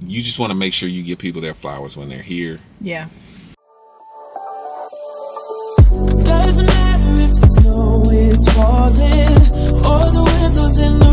you just want to make sure you give people their flowers when they're here. Yeah. Doesn't matter if the snow is falling or the wind blows and the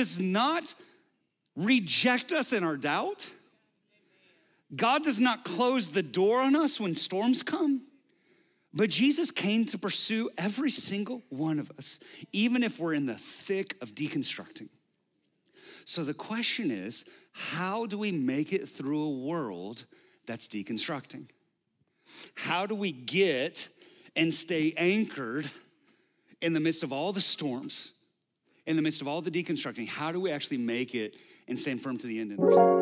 does not reject us in our doubt. God does not close the door on us when storms come. But Jesus came to pursue every single one of us, even if we're in the thick of deconstructing. So the question is how do we make it through a world that's deconstructing? How do we get and stay anchored in the midst of all the storms, in the midst of all the deconstructing? How do we actually make it and stand firm to the end? Hey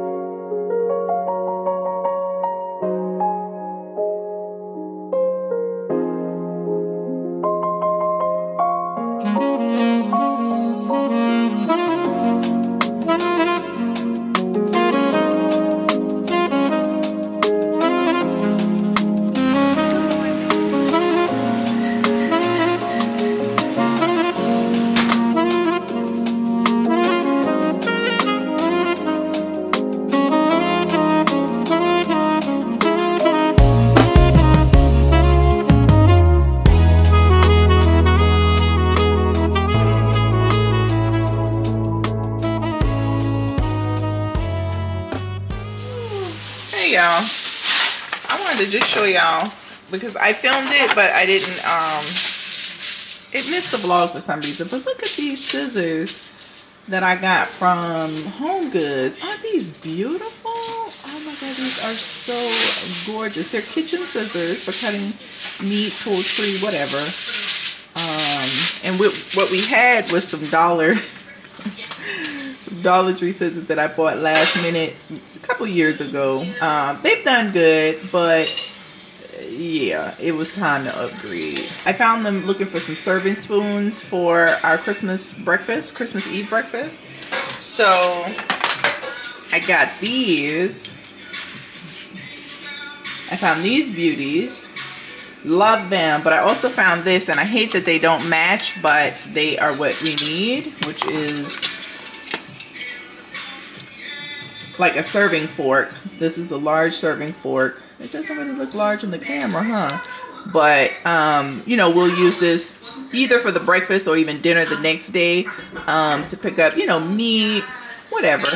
I didn't um it missed the vlog for some reason. But look at these scissors that I got from Home Goods. Aren't these beautiful? Oh my god, these are so gorgeous. They're kitchen scissors for cutting meat, poultry, whatever. Um, and with, what we had was some dollar some Dollar Tree scissors that I bought last minute a couple years ago. Um, they've done good, but yeah, it was time to upgrade. I found them looking for some serving spoons for our Christmas breakfast, Christmas Eve breakfast. So I got these. I found these beauties. Love them, but I also found this, and I hate that they don't match, but they are what we need, which is like a serving fork. This is a large serving fork. It doesn't really look large in the camera, huh? But, um, you know, we'll use this either for the breakfast or even dinner the next day um, to pick up, you know, meat, whatever.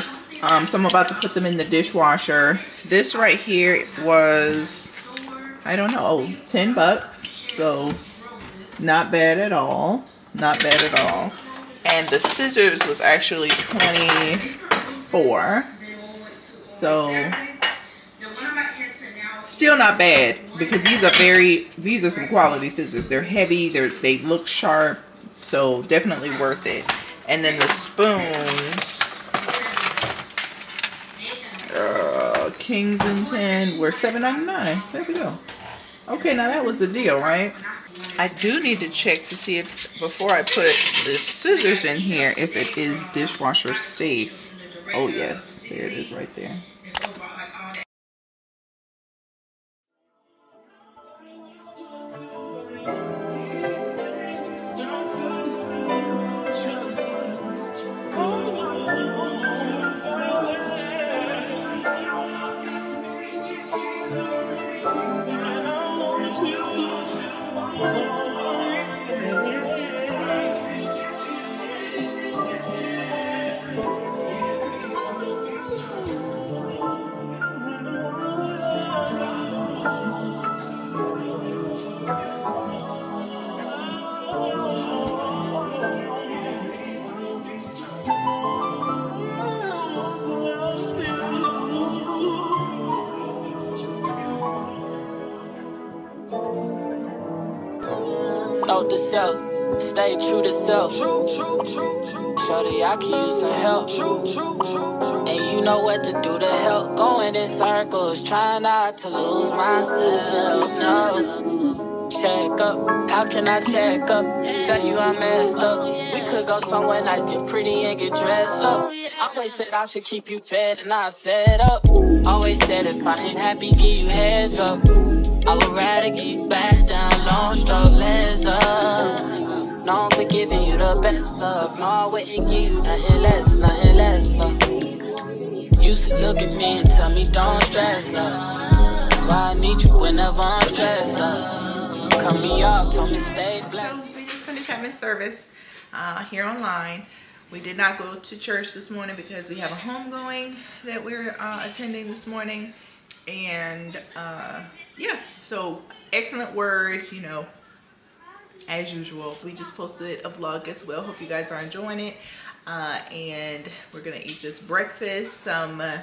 Um, so I'm about to put them in the dishwasher. This right here was, I don't know, 10 bucks. So not bad at all. Not bad at all. And the scissors was actually 24. So still not bad because these are very these are some quality scissors. They're heavy, they're they look sharp, so definitely worth it. And then the spoons uh, Kingsington were $7.99. There we go. Okay, now that was the deal, right? I do need to check to see if before I put the scissors in here if it is dishwasher safe. Oh yes, there it is right there. Note to self. Stay true to self. Shorty, I can use some help. And you know what to do to help. Going in circles, trying not to lose myself. No. Check up, how can I check up? Tell you I messed up. We could go somewhere nice, get pretty and get dressed up. Always said I should keep you fed and not fed up. Always said if I ain't happy, give you heads up. I would rather get back down, long stroke, best love. No, I wouldn't give you nothing less, nothing less love. Used to look at me and tell me don't stress, love. That's why I need you whenever I'm stressed, love. Cut me off, told me stay blessed. We just finished having service uh, here online. We did not go to church this morning because we have a homegoing that we're uh, attending this morning. And uh, yeah, so excellent word, you know, as usual. We just posted a vlog as well. Hope you guys are enjoying it. Uh, and we're gonna eat this breakfast, some uh,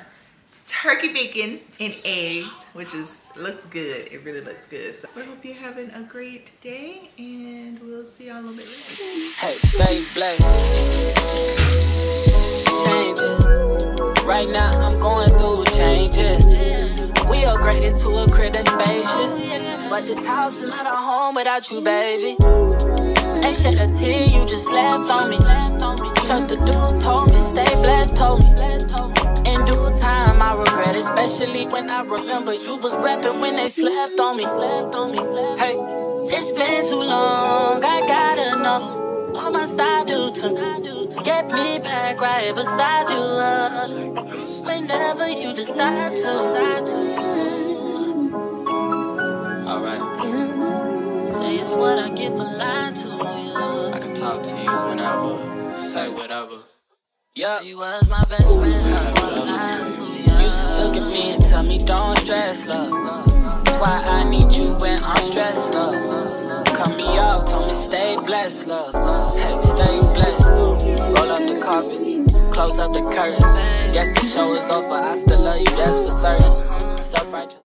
turkey bacon and eggs, which is looks good. It really looks good. So we hope you're having a great day, and we'll see y'all a little bit later. Hey, stay blessed. Changes. Right now, I'm going through changes. We upgraded to a crib that's spacious. But this house is not a home without you, baby. Ain't shed a tear, you just left on me. Chuck the dude told me, stay blessed, told me. In due time, I regret, especially when I remember you was rapping when they slept on me. Hey, it's been too long, I gotta know. What must I do to get me back right beside you? Uh, whenever you decide to. Alright. Say it's what I get for lying to you. I can talk to you whenever, say whatever. Yeah, you was my best friend. so I'm lying to you. Used to look at me and tell me don't stress, love. That's why I need you when I'm stressed, love. Cut me off, told me stay blessed, love. Hey, stay blessed. Roll up the carpets, close up the curtains. Guess the show is over, I still love you, that's for certain. Self righteous.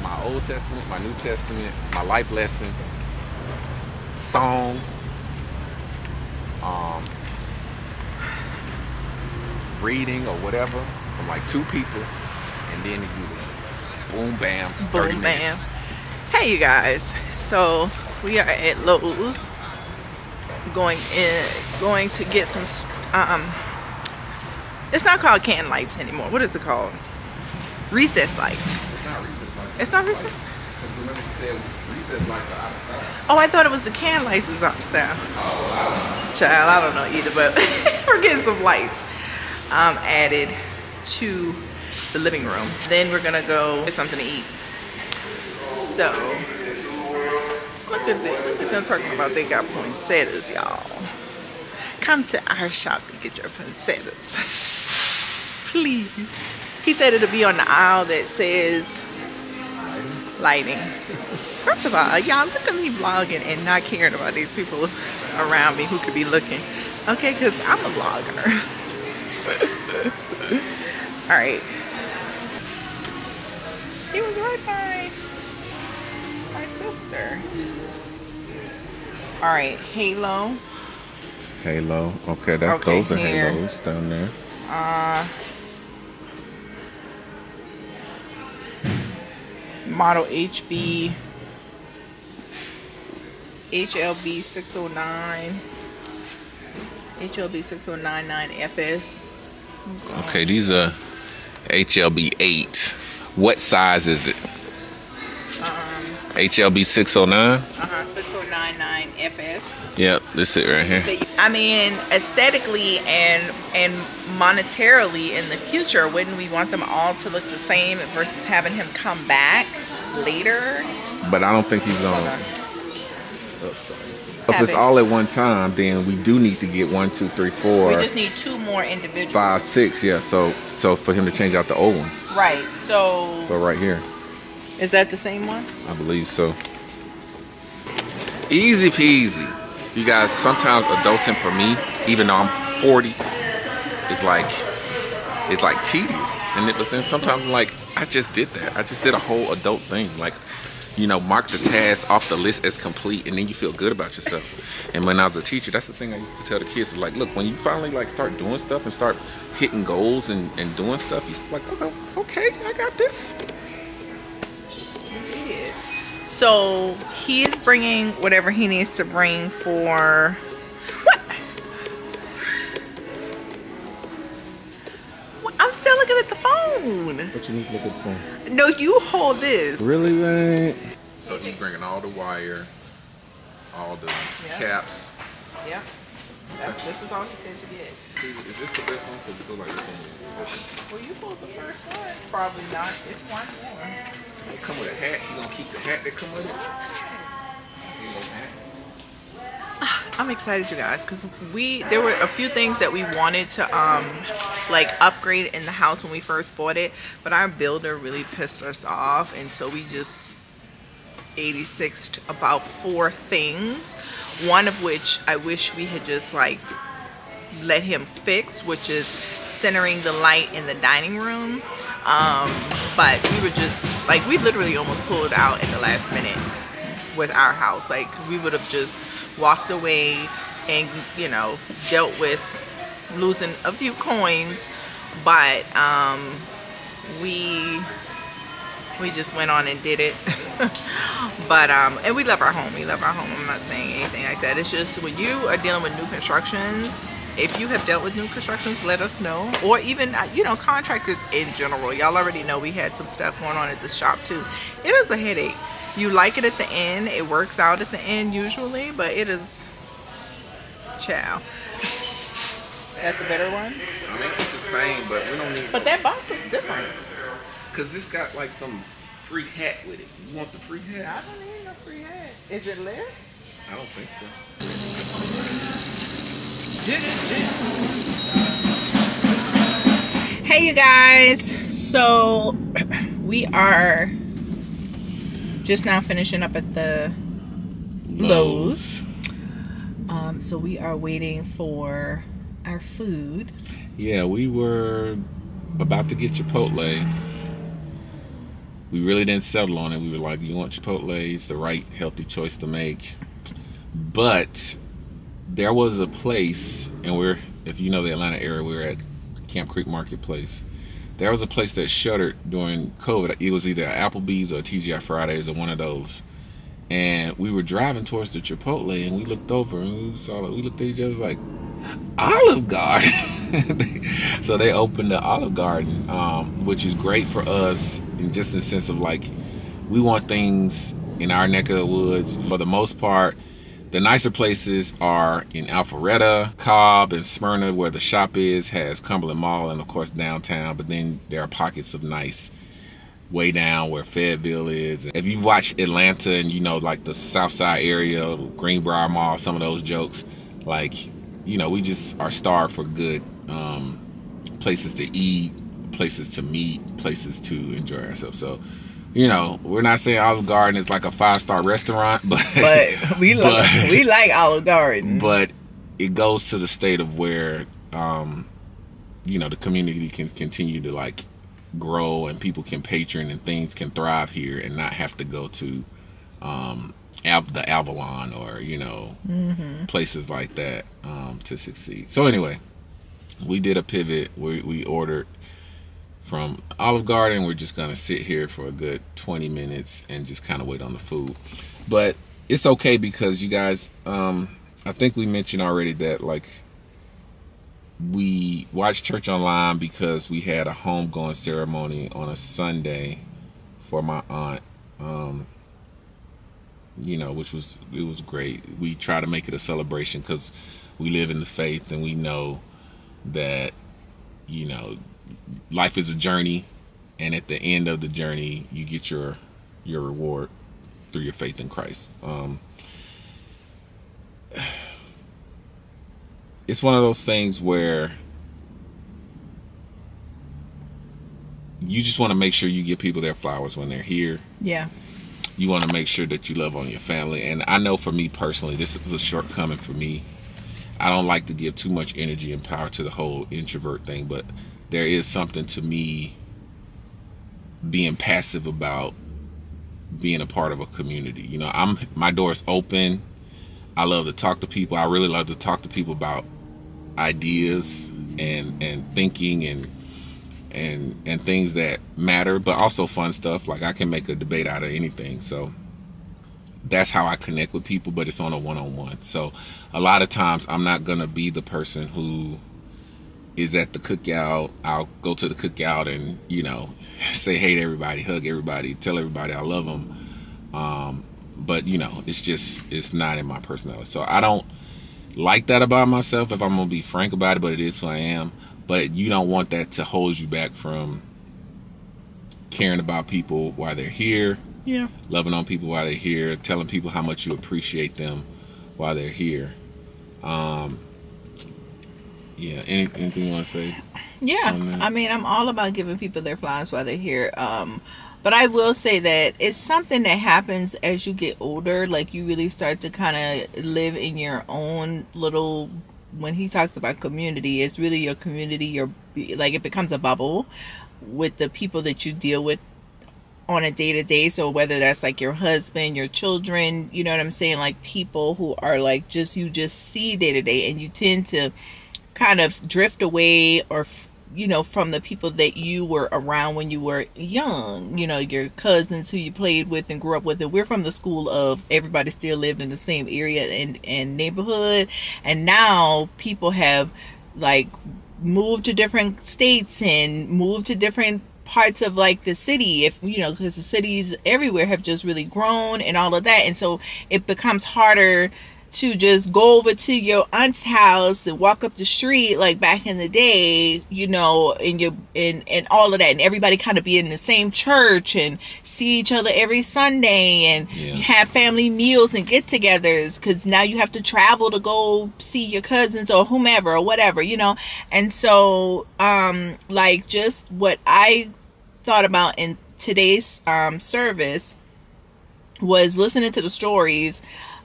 My Old Testament, my New Testament, my life lesson, song, reading or whatever from like two people, and then you boom bam, 30 Boom, minutes. bam. Hey, you guys. So we are at Lowe's, going in, going to get some. Um, it's not called can lights anymore. What is it called? Recess lights. It's not recess lights. It's not recess. Because remember you said recess lights are out of style. Oh, I thought it was the can lights is up south. Child, I don't know either, but we're getting some lights um, added to the living room. Then we're gonna go get something to eat. So, look at that. Look at them talking about they got poinsettias, y'all. Come to our shop to get your poinsettias. Please. He said it'll be on the aisle that says lighting. First of all, y'all look at me vlogging and not caring about these people around me who could be looking. Okay, because I'm a vlogger. all right. He was right by my sister. All right, Halo. Halo. Okay, that's Okay, those are here. halos down there. Uh, model HB HLB 609 HLB 6099 FS. Okay, these are HLB eight. What size is it? HLB six oh nine. Uh-huh, 6099 FS. Yep, this it right here. I mean, aesthetically and and monetarily in the future, wouldn't we want them all to look the same versus having him come back later? But I don't think he's gonna. If it's it. all at one time, then we do need to get one, two, three, four, We just need two more individuals. five, six. Yeah. So so for him to change out the old ones. Right. So, So right here, is that the same one? I believe so. Easy peasy. You guys, sometimes adulting for me, even though I'm 40, is like it's like tedious. And it was then sometimes I'm like I just did that. I just did a whole adult thing. Like you know, mark the task off the list as complete, and then you feel good about yourself. And when I was a teacher, that's the thing I used to tell the kids: is like, look, when you finally like start doing stuff and start hitting goals and, and doing stuff, you're like, oh, okay, I got this. So he's bringing whatever he needs to bring for what? What? I'm still looking at the phone. But you need to look at the phone. No, you hold this. Really, man? So he's bringing all the wire, all the Yeah. caps. Yep. That's, this is all he said to get. Is this the best one? Because it's looks like this one. is- Well, you pulled the first one. Probably not. It's one more. It come with a hat. You gonna keep the hat that come with it? Here you go, hat. I'm excited, you guys, because we there were a few things that we wanted to um like upgrade in the house when we first bought it, but our builder really pissed us off, and so we just 86 about four things. One of which I wish we had just like let him fix, which is centering the light in the dining room. Um, but we were just like we literally almost pulled out in the last minute with our house. Like we would have just walked away and you know dealt with losing a few coins, but um, we we just went on and did it. but um, and we love our home. We love our home. I'm not saying anything like that. It's just when you are dealing with new constructions. If you have dealt with new constructions, let us know. Or even, uh, you know, contractors in general. Y'all already know we had some stuff going on at the shop too. It is a headache. You like it at the end. It works out at the end usually, but it is, chow. That's a better one. I mean, it's the same, but we don't need. But that box is different. Cause this got like some free hat with it. You want the free hat? I don't need no free hat. Is it less? I don't think so. Hey, you guys. So we are just now finishing up at the Lowe's. Um, so we are waiting for our food. Yeah, we were about to get Chipotle. We really didn't settle on it. We were like, you want Chipotle? It's the right healthy choice to make. But there was a place, and we're, if you know the Atlanta area, we're at Camp Creek Marketplace. There was a place that shuttered during COVID. It was either Applebee's or TGI Fridays or one of those. And we were driving towards the Chipotle, and we looked over and we saw, we looked at each other, like, Olive Garden. so they opened the Olive Garden, um, which is great for us, in just the sense of like, we want things in our neck of the woods. For the most part, the nicer places are in Alpharetta, Cobb, and Smyrna, where the shop is, has Cumberland Mall, and of course downtown. But then there are pockets of nice way down where Fayetteville is. If you watch Atlanta and you know like the South Side area, Greenbrier Mall, some of those jokes, like you know, we just are starved for good um, places to eat, places to meet, places to enjoy ourselves. So, you know, we're not saying Olive Garden is like a five star restaurant, but But we like But- we like Olive Garden. but it goes to the state of where um, you know the community can continue to like grow and people can patron and things can thrive here and not have to go to um, the Avalon or you know places like that um, to succeed. So anyway, we did a pivot. We we ordered from Olive Garden. We're just gonna sit here for a good 20 minutes and just kind of wait on the food. But it's okay because you guys, um, I think we mentioned already that like we watched church online because we had a homegoing ceremony on a Sunday for my aunt. Um, you know, which was it was great. We try to make it a celebration because we live in the faith and we know that you know life is a journey, and at the end of the journey, you get your your reward through your faith in Christ. Um, it's one of those things where you just want to make sure you give people their flowers when they're here yeah. you want to make sure that you love on your family. And I know for me personally, this is a shortcoming for me. I don't like to give too much energy and power to the whole introvert thing, but there is something to me being passive about being a part of a community. You know, I'm my door's open. I love to talk to people. I really love to talk to people about ideas and and thinking and and and things that matter, but also fun stuff. Like I can make a debate out of anything. So that's how I connect with people, but it's on a one on one. So a lot of times I'm not gonna be the person who is at the cookout. I'll go to the cookout and you know say hey to everybody, hug everybody, tell everybody I love them. Um, but you know it's just it's not in my personality. So I don't like that about myself if I'm gonna be frank about it. But it is who I am. But you don't want that to hold you back from caring about people while they're here Yeah. loving on people while they're here, telling people how much you appreciate them while they're here. Um, yeah. Any, anything you want to say? Yeah. I mean, I'm all about giving people their flowers while they're here. Um, but I will say that it's something that happens as you get older. Like you really start to kind of live in your own little. When he talks about community, it's really your community. Your like it becomes a bubble with the people that you deal with on a day to day. So whether that's like your husband, your children, you know what I'm saying, like people who are like just you just see day to day, and you tend to kind of drift away or you know from the people that you were around when you were young you know your cousins who you played with and grew up with. And we're from the school of everybody still lived in the same area and, and neighborhood. And now people have like moved to different states and moved to different parts of like the city. If you know because the cities everywhere have just really grown and all of that. And so it becomes harder to just go over to your aunt's house and walk up the street like back in the day, you know, and your and and all of that, and everybody kind of be in the same church and see each other every Sunday and Yeah. have family meals and get-togethers because now you have to travel to go see your cousins or whomever or whatever, you know, and so um like just what I thought about in today's um service was listening to the stories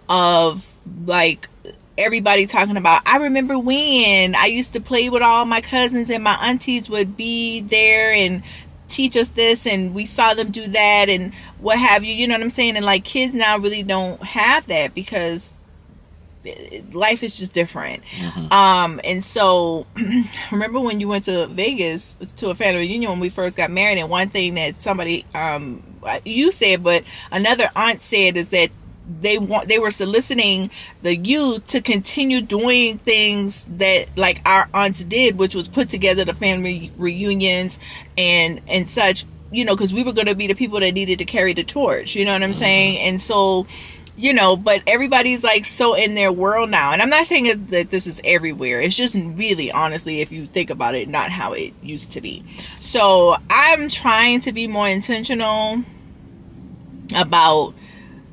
of like everybody talking about. I remember when I used to play with all my cousins and my aunties would be there and teach us this and we saw them do that and what have you you know what I'm saying? And like kids now really don't have that because life is just different. Um and so remember when you went to vegas to a family reunion when we first got married and one thing that somebody um you said but another aunt said is that they want they were soliciting the youth to continue doing things that like our aunts did which was put together the family reunions and and such you know because we were going to be the people that needed to carry the torch you know what i'm mm-hmm. saying? And so you know but everybody's like so in their world now. And i'm not saying that this is everywhere. It's just really honestly if you think about it not how it used to be. So i'm trying to be more intentional about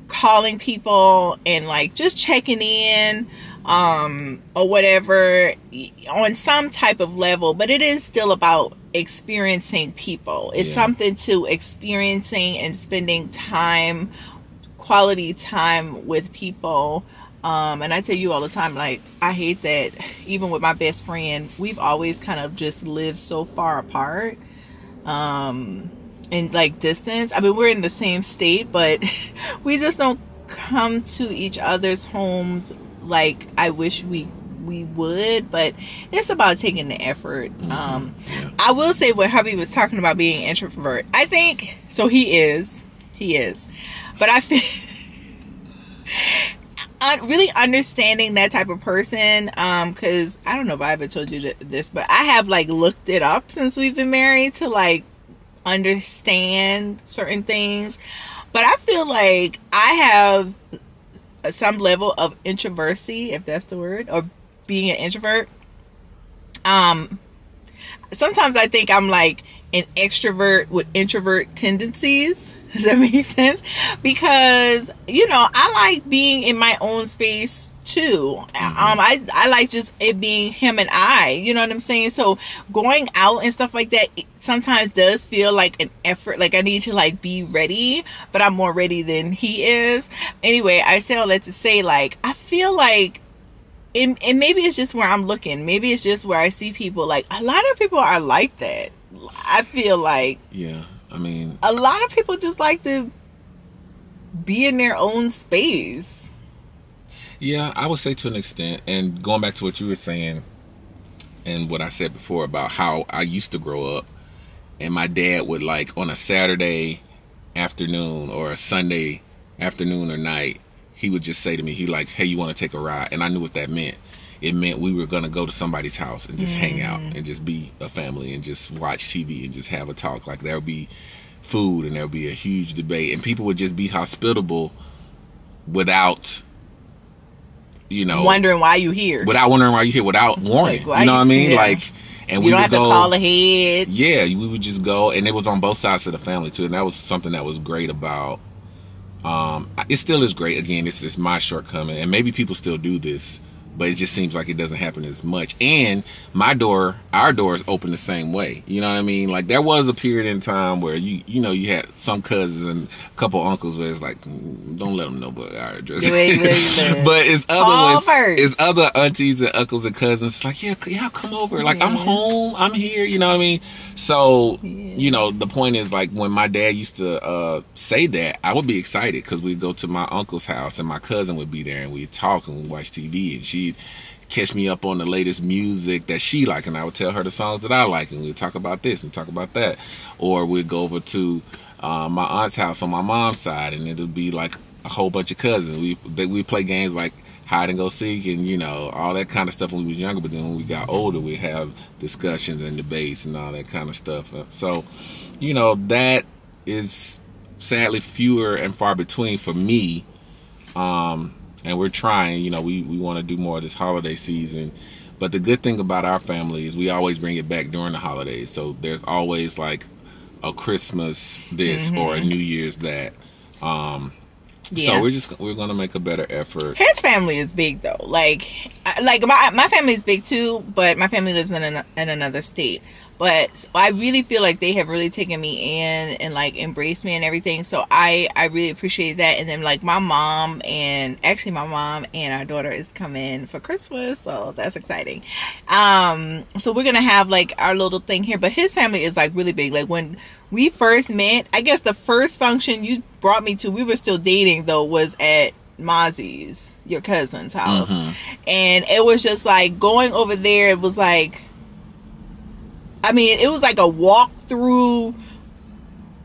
calling people and like just checking in um or whatever on some type of level but it is still about experiencing people. It's Yeah. something to experiencing and spending time quality time with people. Um and i tell you all the time like i hate that even with my best friend we've always kind of just lived so far apart. Um in like distance. I mean we're in the same state but we just don't come to each other's homes like i wish we we would but it's about taking the effort. Um Yeah. i will say what hubby was talking about being introvert. I think so he is. He is. But i feel un- really understanding that type of person um because i don't know if i ever told you this but i have like looked it up since we've been married to like understand certain things but i feel like i have some level of introversy if that's the word or being an introvert. Um sometimes i think i'm like an extrovert with introvert tendencies. Does that make sense? Because you know i like being in my own space too um i i like just it being him and i you know what i'm saying so going out and stuff like that it sometimes does feel like an effort like i need to like be ready but i'm more ready than he is anyway i say all that to say like i feel like and, and maybe it's just where I'm looking. Maybe it's just where I see people like a lot of people are like that. I feel like Yeah. I mean, a lot of people just like to be in their own space. Yeah, I would say to an extent. And going back to what you were saying and what I said before about how I used to grow up, and my dad would like on a Saturday afternoon or a Sunday afternoon or night, he would just say to me, he like, "Hey, you want to take a ride?" And I knew what that meant. It meant we were gonna go to somebody's house and just hang out mm. and just be a family and just watch TV and just have a talk. Like there would be food and there would be a huge debate and people would just be hospitable without, you know, Wondering why you here. without wondering why you're here, without warning. Like, you know you- what I mean? yeah. Like, and you we don't would have go. to call ahead. Yeah, we would just go, and it was on both sides of the family too, and that was something that was great about. Um, it still is great. Again, it's it's my shortcoming, and maybe people still do this, but it just seems like it doesn't happen as much. And my door, our door is open the same way. You know what I mean? Like there was a period in time where you you know you had some cousins and a couple uncles where it's like "Mm, don't let them know about our address. But it's other Call ones, first. it's other aunties and uncles and cousins like yeah yeah come over like i'm home i'm here you know what i mean so you know the point is like when my dad used to uh, say that i would be excited because we'd go to my uncle's house and my cousin would be there and we'd talk and we'd watch tv and catch me up on the latest music that she like and i would tell her the songs that i like and we'd talk about this and talk about that. Or we'd go over to uh, my aunt's house on my mom's side and it'd be like a whole bunch of cousins. We we play games like hide and go seek and you know all that kind of stuff when we was younger but then when we got older we have discussions and debates and all that kind of stuff. Uh, so you know that is sadly fewer and far between for me um and we're trying you know we we want to do more this holiday season but the good thing about our family is we always bring it back during the holidays so there's always like a christmas this or a new year's that um Yeah. so we're just we're gonna make a better effort His family is big though. Like, like my my family is big too, but my family lives in an, in another state. But I really feel like they have really taken me in and like embraced me and everything. So I I really appreciate that. And then like my mom and actually my mom and our daughter is coming for Christmas, so that's exciting. Um, so we're gonna have like our little thing here. But his family is like really big. Like when we first met, I guess the first function you brought me to, we were still dating though, was at Mozzie's, your cousin's house. And it was just like going over there, it was like, I mean, it was like a walk through.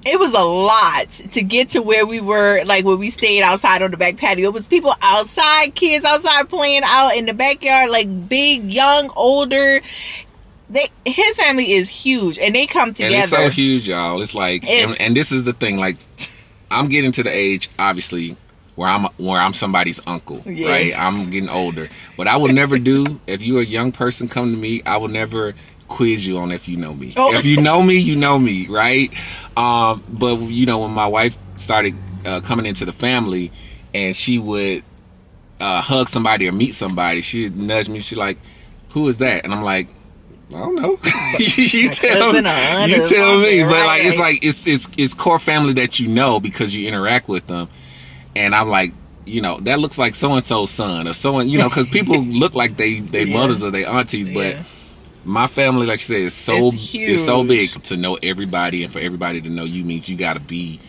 It was a lot to get to where we were, like where we stayed outside on the back patio. It was people outside, kids outside playing out in the backyard, like big, young, older. They, his family is huge, and they come together. and it's so huge y'all it's like It's- and, and this is the thing like i'm getting to the age obviously where i'm where i'm somebody's uncle Yes. right i'm getting older what i will never do if you're a young person come to me i will never quiz you on if you know me Oh. if you know me you know me right um but you know when my wife started uh, coming into the family and she would uh, hug somebody or meet somebody she'd nudge me she's like who is that and i'm like I don't know. you tell, aunt you tell me, but like it's like it's it's it's core family that you know because you interact with them, and I'm like, you know, that looks like so and so's son or someone, you know, because people look like they they Yeah. mothers or they aunties, but Yeah. My family, like you said, is so It's it's so big to know everybody and for everybody to know you means you got to be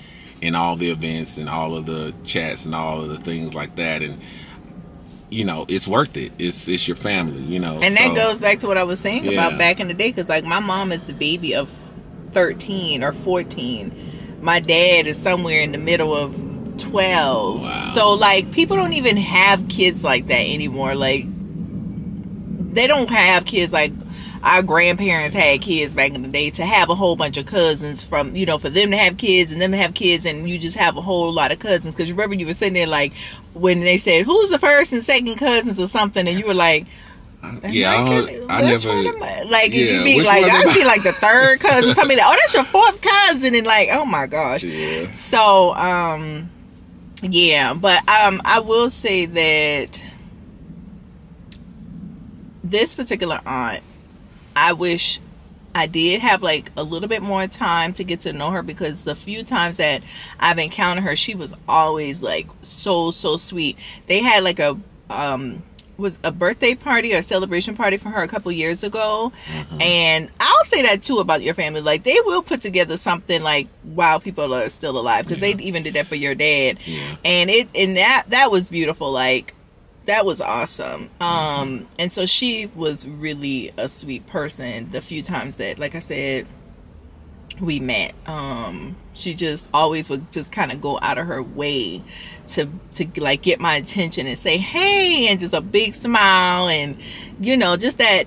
in all the events and all of the chats and all of the things like that and you know it's worth it it's it's your family you know And that goes back to what I was saying Yeah. about back in the day, because like my mom is the baby of 13 or 14. My dad is somewhere in the middle of 12. Wow. So like people don't even have kids like that anymore. Like they don't have kids like our grandparents had kids back in the day to have a whole bunch of cousins from you know for them to have kids and them to have kids and you just have a whole lot of cousins. Because remember you were sitting there like when they said who's the first and second cousins or something? And you were like yeah I, Am I never I- like yeah, you be like I'd be like the third cousin somebody like, oh that's your fourth cousin. And like oh my gosh. Yeah. So um yeah but um I will say that this particular aunt I wish I did have like a little bit more time to get to know her because the few times that I've encountered her, she was always like so so sweet. They had like a um was a birthday party or a celebration party for her a couple years ago. Mm-hmm. And I'll say that too about your family. Like they will put together something like while people are still alive because they even did that for your dad. Yeah. And it and that that was beautiful. Like that was awesome. Um and so she was really a sweet person the few times that like I said we met um she just always would just kind of go out of her way to to like get my attention and say hey and just a big smile and you know just that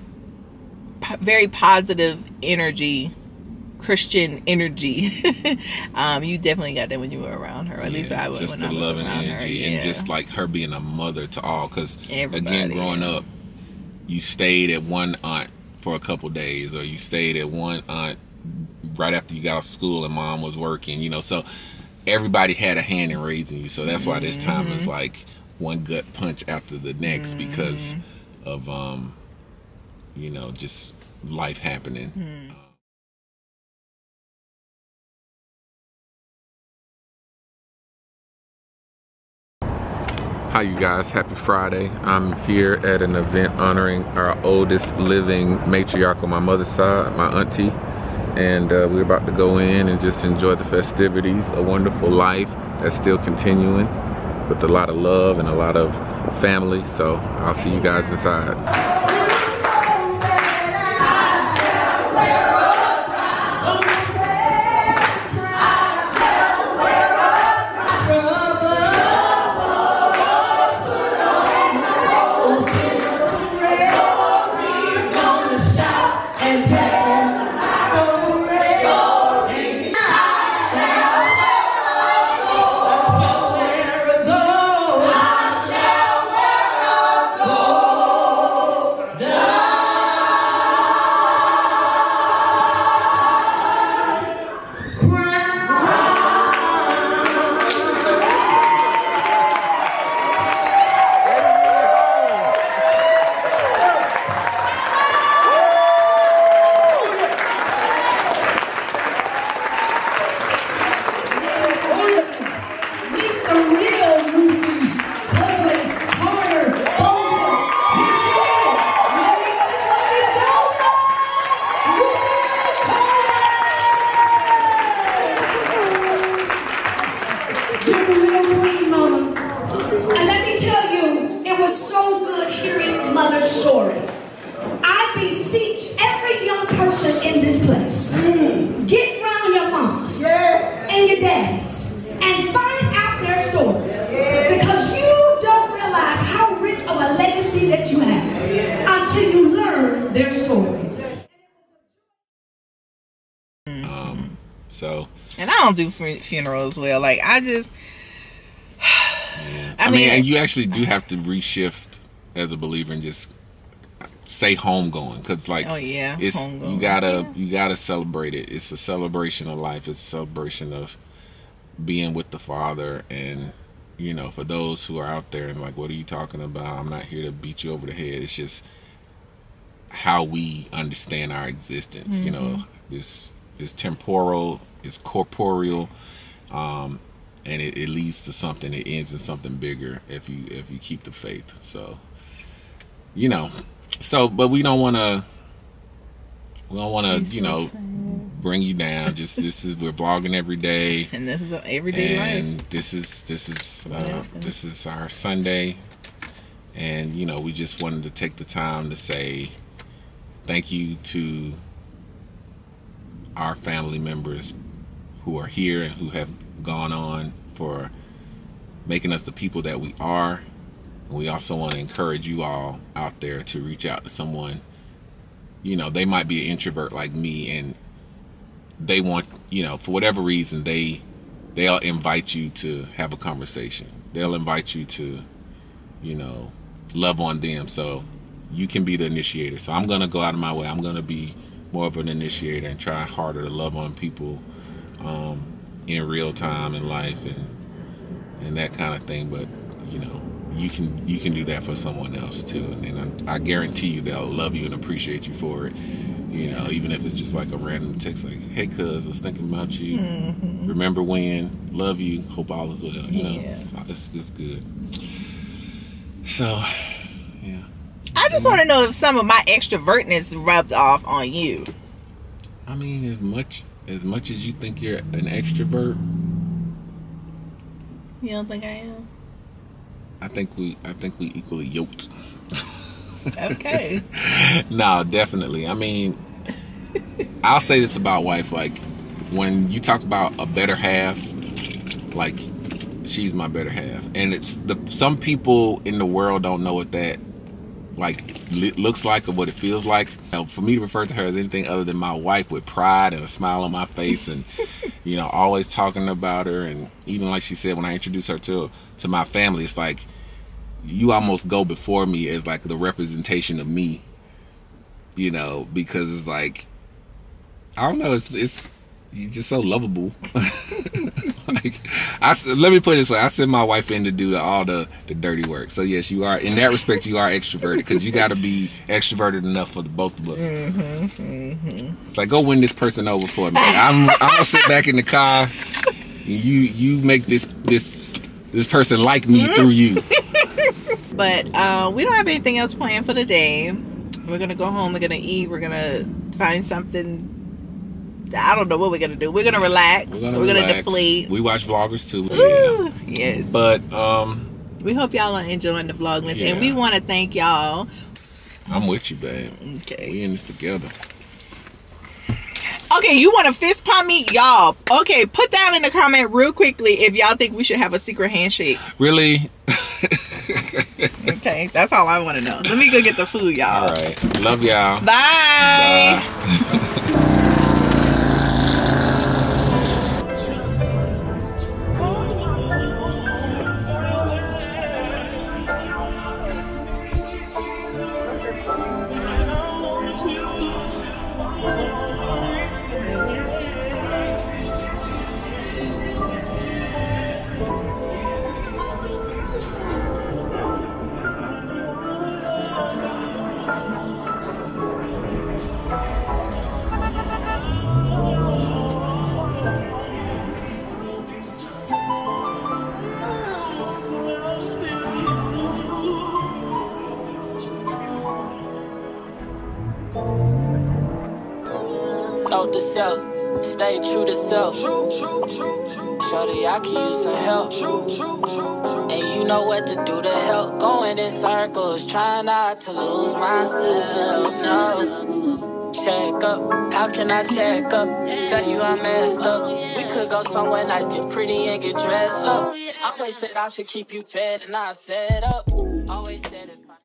very positive energy christian energy um you definitely got that when you were around her at least i would just the I was love and around energy, and yeah. just like her being a mother to all. Because again, growing up, you stayed at one aunt for a couple days, or you stayed at one aunt right after you got off school and mom was working. You know, so everybody had a hand in raising you. So that's why this time Mm-hmm. is like one gut punch after the next because of um, you know, just life happening. Hmm. Hi, you guys. Happy Friday. I'm here at an event honoring our oldest living matriarch on my mother's side, my auntie. And uh, we're about to go in and just enjoy the festivities. A wonderful life that's still continuing with a lot of love and a lot of family. So I'll see you guys inside. So good hearing Mother's story. I beseech every young person in this place, get round your mamas and your daddies and find out their story. Because you don't realize how rich of a legacy that you have until you learn their story. Um, So. And i don't do funerals well. Like i just I, I mean, mean- and you actually do have to reshift as a believer and just say homegoing because like Oh, yeah, it's homegoing. you gotta Yeah. you gotta celebrate it. It's a celebration of life. It's a celebration of being with the father. And you know for those who are out there and like what are you talking about? I'm not here to beat you over the head. It's just how we understand our existence you know Mm-hmm. this is temporal it's corporeal um and it, it leads to something. It ends in something bigger if you if you keep the faith. So you know. So but we don't want to we don't want to you know bring you down. Just this is we're vlogging every day. And this is a everyday and life. this is this is uh, this is our Sunday, and you know we just wanted to take the time to say thank you to our family members who are here and who have gone on for making us the people that we are. We also want to encourage you all out there to reach out to someone. You know, they might be an introvert like me, and they want, you know, for whatever reason, they they'll invite you to have a conversation. They'll invite you to, you know, love on them. So you can be the initiator. So I'm gonna go out of my way. I'm gonna be more of an initiator and try harder to love on people um, in real time in life and and that kind of thing. But you know, you can you can do that for someone else too, and, and I, I guarantee you they'll love you and appreciate you for it. You know, even if it's just like a random text, like, "Hey, cuz, I was thinking about you. Mm-hmm. Remember when? Love you. Hope all is well." You know, Yeah. so it's, it's good. So, yeah. I just want to know if some of my extrovertness rubbed off on you. I mean, as much as much as you think you're an extrovert, You don't think I am? I think we I think we equally yoked. Okay. no, definitely. I mean, I'll say this about wife. Like, when you talk about a better half, like, she's my better half. And it's the some people in the world don't know what that like li- looks like or what it feels like. Know, for me to refer to her as anything other than my wife with pride and a smile on my face and you know always talking about her and even like she said when I introduced her to to my family, it's like you almost go before me as like the representation of me you know because it's like i don't know it's it's you're just so lovable like i let me put it this way i send my wife in to do the, all the the dirty work so yes you are in that respect you are extroverted because you got to be extroverted enough for the both of us it's like go win this person over for me i'm i'm gonna sit back in the car you you make this this this person like me through you But uh, we don't have anything else planned for the day. We're gonna go home. We're gonna eat. We're gonna find something. I don't know what we're gonna do. We're gonna relax. We're gonna, relax. deflate. We watch vloggers too. Yeah. Yes. But um, we hope y'all are enjoying the vlogmas, and we want to thank y'all. I'm with you, babe. Okay. We in this together. Okay, you want to fist pump me, y'all? Okay, put down in the comment real quickly if y'all think we should have a secret handshake. Really? Okay, that's all I want to know. Let me go get the food, y'all. All right. Love y'all. Bye. Bye. how can I check up? Tell you I messed up. We could go somewhere nice, get pretty and get dressed up. I always said I should keep you fed and not fed up.